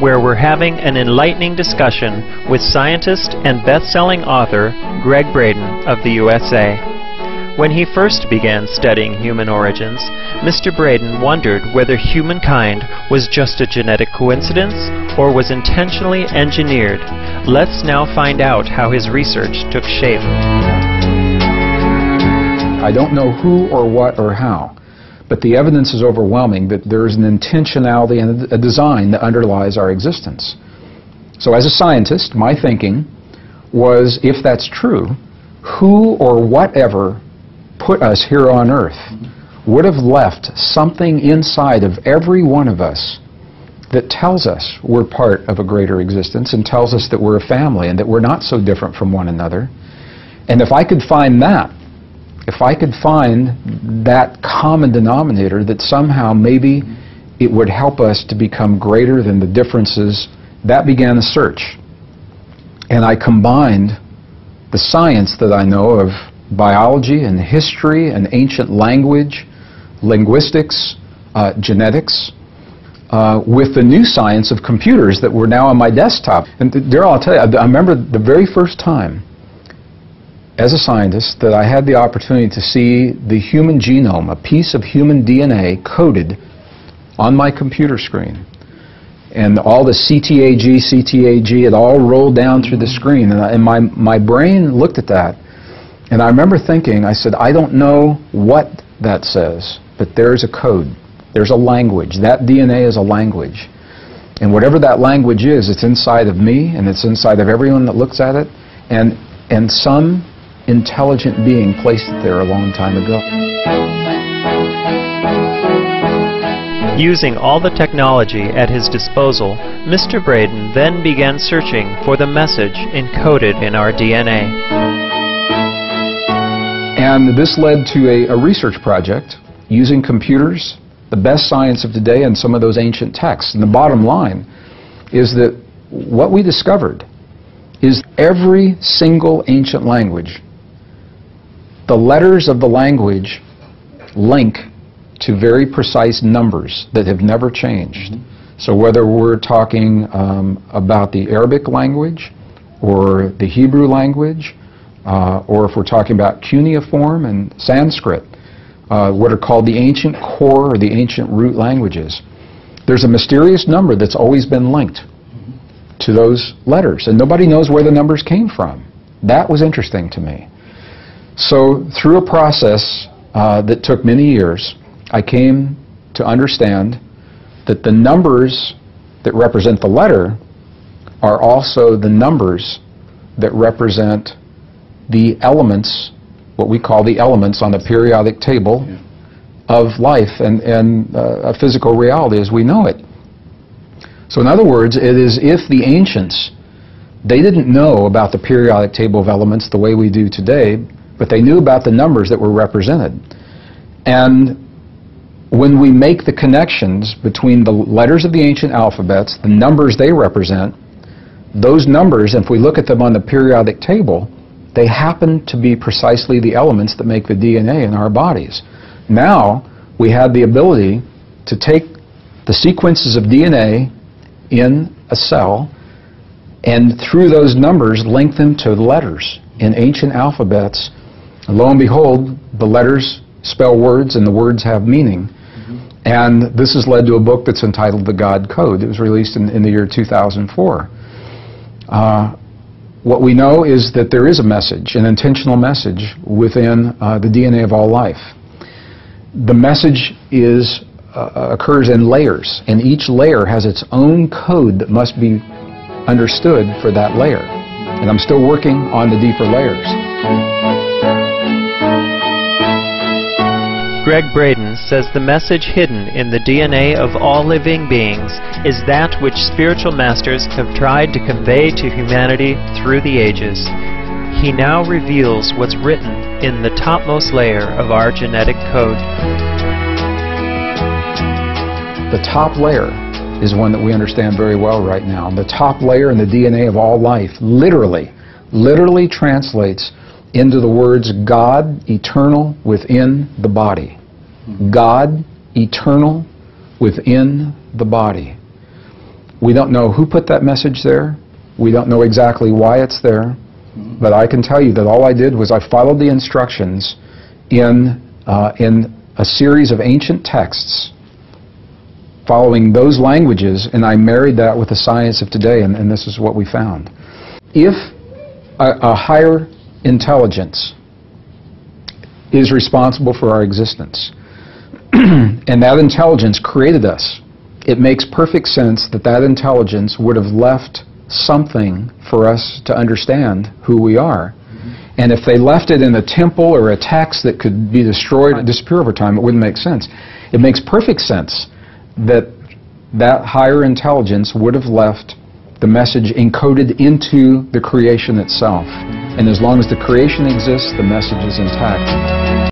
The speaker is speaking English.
where we're having an enlightening discussion with scientist and best-selling author Gregg Braden of the USA. When he first began studying human origins, Mr. Braden wondered whether humankind was just a genetic coincidence or was intentionally engineered. Let's now find out how his research took shape. I don't know who or what or how, but the evidence is overwhelming that there is an intentionality and a design that underlies our existence. So as a scientist, my thinking was, if that's true, who or whatever put us here on earth would have left something inside of every one of us that tells us we're part of a greater existence and tells us that we're a family and that we're not so different from one another. And if I could find that, if I could find that common denominator that somehow maybe it would help us to become greater than the differences, that began the search. And I combined the science that I know of biology and history and ancient language, linguistics, uh, genetics, uh, with the new science of computers that were now on my desktop. And Daryl, I'll tell you, I, I remember the very first time as a scientist that I had the opportunity to see the human genome, a piece of human DNA coded on my computer screen. And all the CTAG, CTAG, it all rolled down through the screen. And, I, and my, my brain looked at that and I remember thinking, I said, I don't know what that says, but there's a code. There's a language. That DNA is a language. And whatever that language is, it's inside of me and it's inside of everyone that looks at it. And, and some intelligent being placed it there a long time ago. Using all the technology at his disposal, Mr. Braden then began searching for the message encoded in our DNA. And this led to a, a, research project using computers, the best science of today, and some of those ancient texts. And the bottom line is that what we discovered is every single ancient language, the letters of the language link to very precise numbers that have never changed. Mm -hmm. So whether we're talking um, about the Arabic language or the Hebrew language uh, or if we're talking about cuneiform and Sanskrit, uh, what are called the ancient core or the ancient root languages. There's a mysterious number that's always been linked to those letters, and nobody knows where the numbers came from. That was interesting to me. So through a process uh, that took many years, I came to understand that the numbers that represent the letter are also the numbers that represent the elements, what we call the elements on the periodic table yeah. of life and, and uh, a physical reality as we know it. So in other words, it is if the ancients, they didn't know about the periodic table of elements the way we do today, but they knew about the numbers that were represented. And when we make the connections between the letters of the ancient alphabets, the numbers they represent, those numbers, if we look at them on the periodic table, they happen to be precisely the elements that make the DNA in our bodies. Now, we have the ability to take the sequences of DNA in a cell and through those numbers link them to letters in ancient alphabets. And lo and behold, the letters spell words and the words have meaning. And this has led to a book that's entitled The God Code. It was released in, in the year 2004. Uh, what we know is that there is a message, an intentional message within uh, the DNA of all life. The message is uh, occurs in layers, and each layer has its own code that must be understood for that layer. And I'm still working on the deeper layers. Gregg Braden says the message hidden in the DNA of all living beings is that which spiritual masters have tried to convey to humanity through the ages. He now reveals what's written in the topmost layer of our genetic code. The top layer is one that we understand very well right now. The top layer in the DNA of all life literally, literally translates into the words God eternal within the body. God eternal within the body. We don't know who put that message there. We don't know exactly why it's there. But I can tell you that all I did was I followed the instructions in, uh, in a series of ancient texts following those languages, and I married that with the science of today, and, and this is what we found. If a, a higher intelligence is responsible for our existence, and that intelligence created us, it makes perfect sense that that intelligence would have left something for us to understand who we are. Mm-hmm. And if they left it in a temple or a text that could be destroyed or disappear over time, it wouldn't make sense. It makes perfect sense that that higher intelligence would have left the message encoded into the creation itself. And as long as the creation exists, the message is intact.